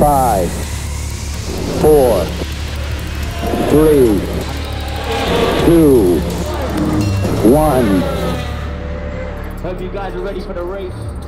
five, four, three, two, one. Hope you guys are ready for the race.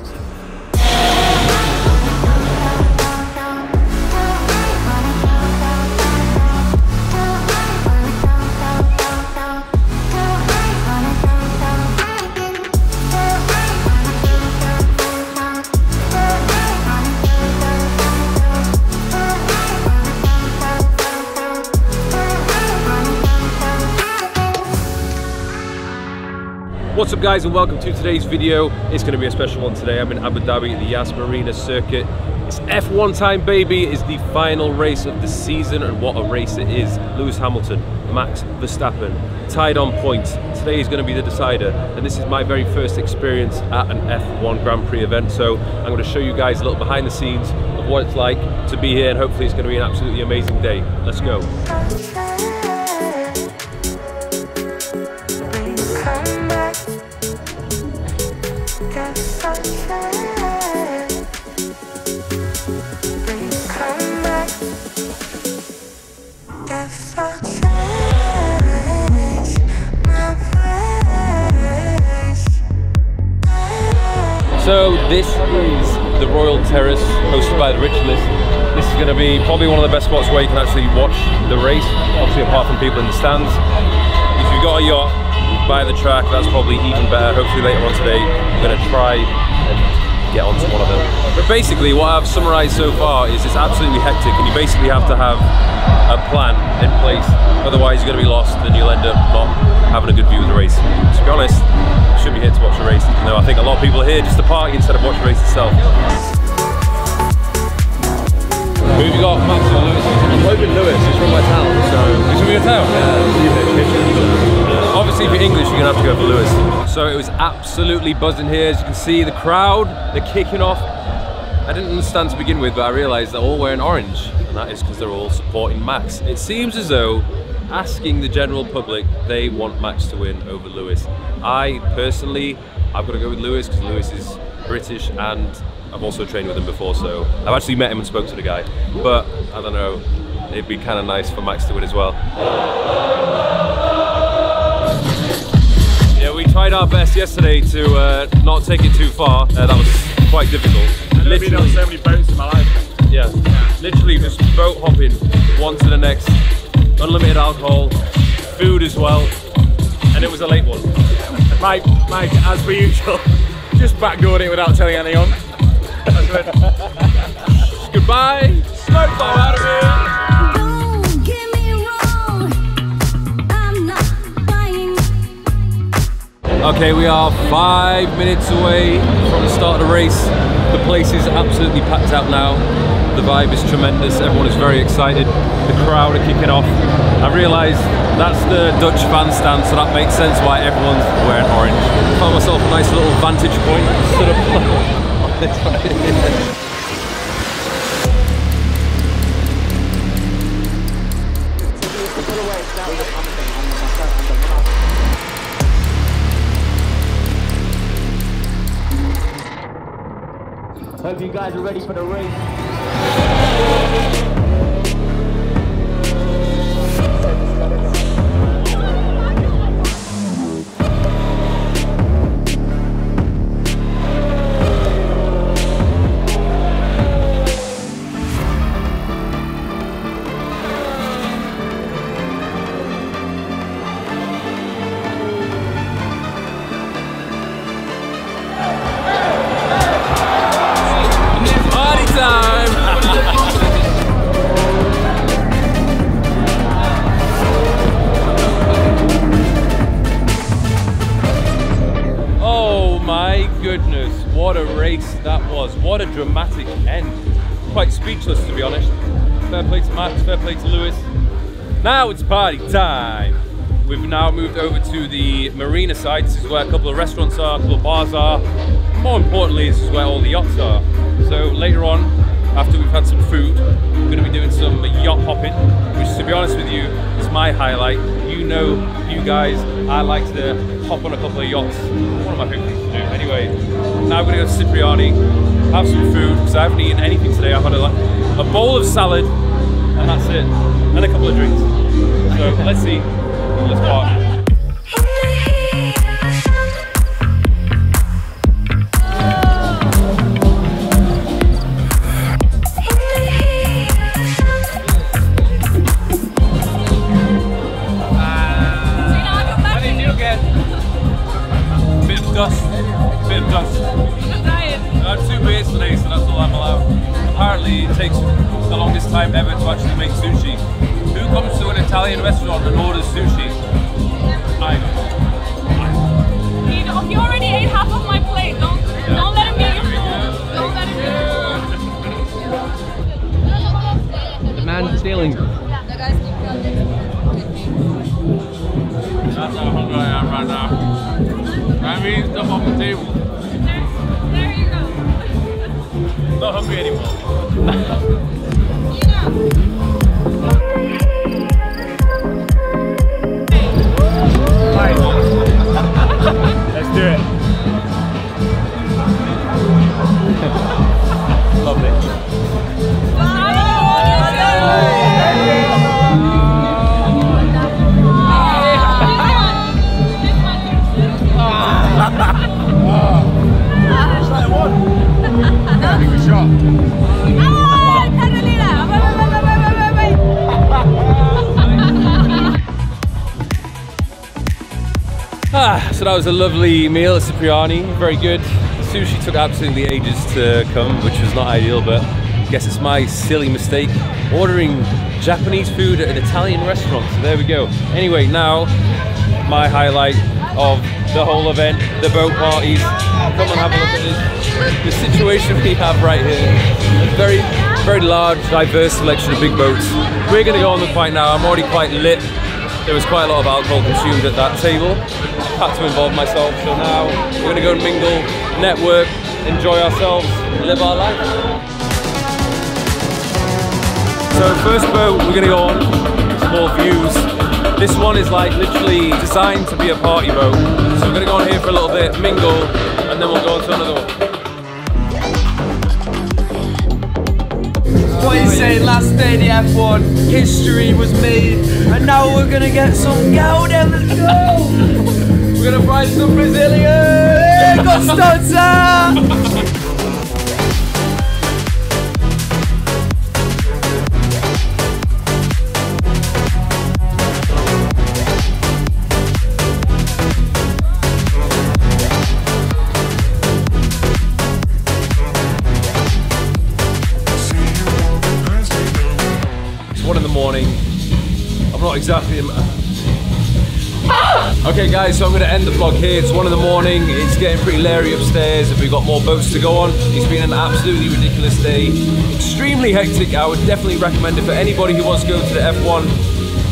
What's up guys and welcome to today's video. It's going to be a special one today. I'm in Abu Dhabi at the Yas Marina circuit. It's F1 time baby. It's the final race of the season and what a race it is. Lewis Hamilton, Max Verstappen, tied on points. Today is going to be the decider and this is my very first experience at an F1 Grand Prix event. So I'm going to show you guys a little behind the scenes of what it's like to be here and hopefully it's going to be an absolutely amazing day. Let's go. So this is the Royal Terrace hosted by the Rich List. This is going to be probably one of the best spots where you can actually watch the race, obviously apart from people in the stands. If you've got a yacht by the track, that's probably even better. Hopefully later on today, I'm going to try and get onto one of them. But basically what I've summarized so far is it's absolutely hectic and you basically have to have a plan in place. Otherwise you're going to be lost and you'll end up not having a good view of the race. To be honest, you should be here to watch the race, even though I think a lot of people are here just to party instead of watch the race itself. Who have you got? Max or Lewis? I'm hoping Lewis, he's from my town, so Who's from your town? yeah, Obviously, if you're English, you're gonna have to go for Lewis. So it was absolutely buzzing here. As you can see, the crowd, they're kicking off. I didn't understand to begin with, but I realized they're all wearing orange, and that is because they're all supporting Max. It seems as though asking the general public, they want Max to win over Lewis. I personally, I've got to go with Lewis because Lewis is British and I've also trained with him before, so I've actually met him and spoke to the guy. But I don't know, it'd be kind of nice for Max to win as well. Yeah, tried our best yesterday to uh, not take it too far. Uh, that was quite difficult. I've never been on so many boats in my life. Yeah, literally just boat hopping one to the next, unlimited alcohol, food as well, and it was a late one. Mike, Mike, as per usual, just backdoored it without telling anyone. Okay, we are five minutes away from the start of the race. The place is absolutely packed out now. The vibe is tremendous. Everyone is very excited. The crowd are kicking off. I realised that's the Dutch fan stand, so that makes sense why everyone's wearing orange. Found myself a nice little vantage point. Hope you guys are ready for the race. That was. What a dramatic end. Quite speechless to be honest. Fair play to Max, fair play to Lewis. Now it's party time. We've now moved over to the marina side. This is where a couple of restaurants are, a couple of bars are. More importantly, this is where all the yachts are. So later on, after we've had some food. We're going to be doing some yacht hopping, which, to be honest with you, is my highlight. You know, you guys, I like to hop on a couple of yachts. One of my favorite things to do. Anyway, now we're going to go to Cipriani, have some food because I haven't eaten anything today. I've had a, a bowl of salad, and that's it, and a couple of drinks. So let's see. Let's party. Dust. Bit of dust. I had two beers today, so that's all I'm allowed. Apparently, it takes the longest time ever to actually make sushi. Who comes to an Italian restaurant and orders sushi? I If you already ate half of my plate, don't don't let him get your food. Don't let him get your The man stealing. I'm eating stuff off the table. food. There you go. Not hungry anymore. shot. Ah, so that was a lovely meal at Cipriani, very good. Sushi took absolutely ages to come, which was not ideal, but I guess it's my silly mistake ordering Japanese food at an Italian restaurant. So there we go. Anyway, now my highlight of the whole event, the boat parties. Come and have a look at this. The situation we have right here. Very, very large, diverse selection of big boats. We're gonna go on the fight now. I'm already quite lit. There was quite a lot of alcohol consumed at that table. Had to involve myself, so now we're gonna go and mingle, network, enjoy ourselves, live our life. So first boat we're gonna go on, small views. This one is like literally designed to be a party boat. So we're gonna go on here for a little bit, mingle, and then we'll go on to another one. What you say, last day the F1, history was made, and now we're gonna get some Gouda, let's go! we're gonna ride some Brazilian! Hey, exactly. Ah! Okay, guys, so I'm going to end the vlog here. It's one in the morning. It's getting pretty leery upstairs, and we've got more boats to go on. It's been an absolutely ridiculous day. Extremely hectic. I would definitely recommend it for anybody who wants to go to the F1.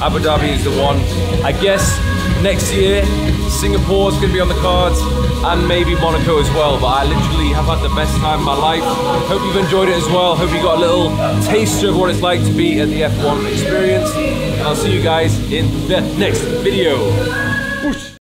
Abu Dhabi is the one. I guess next year, Singapore's going to be on the cards, and maybe Monaco as well. But I literally have had the best time of my life. Hope you've enjoyed it as well. Hope you got a little taster of what it's like to be at the F1 experience. And I'll see you guys in the next video.